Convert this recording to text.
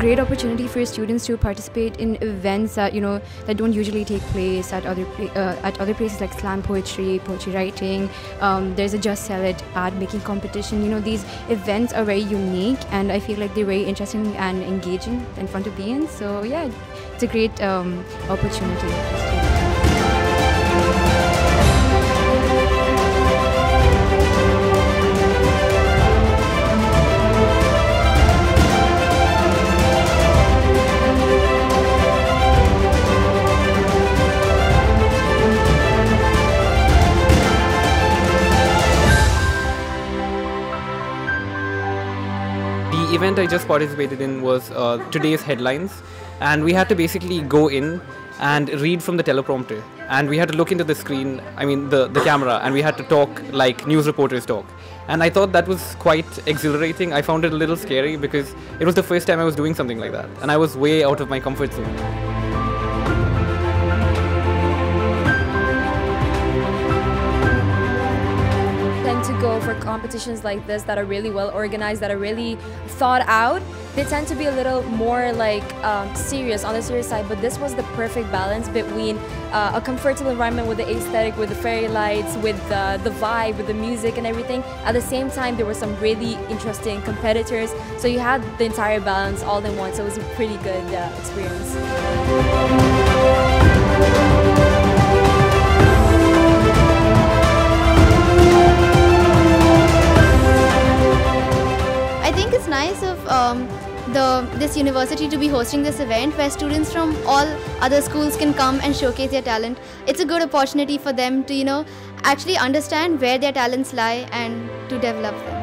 great opportunity for students to participate in events that you know that don't usually take place at other uh, at other places like slam poetry, poetry writing. Um, there's a Just Sell It ad making competition. You know these events are very unique, and I feel like they're very interesting and engaging and fun to be in. So yeah, it's a great um, opportunity. The event I just participated in was uh, today's headlines, and we had to basically go in and read from the teleprompter, and we had to look into the screen, I mean the, the camera, and we had to talk like news reporters talk. And I thought that was quite exhilarating. I found it a little scary because it was the first time I was doing something like that, and I was way out of my comfort zone. Competitions like this that are really well organized, that are really thought out, they tend to be a little more like um, serious on the serious side. But this was the perfect balance between uh, a comfortable environment with the aesthetic, with the fairy lights, with the, the vibe, with the music and everything. At the same time, there were some really interesting competitors. So you had the entire balance all in one. So it was a pretty good uh, experience. Nice of um, the this university to be hosting this event where students from all other schools can come and showcase their talent. It's a good opportunity for them to you know actually understand where their talents lie and to develop them.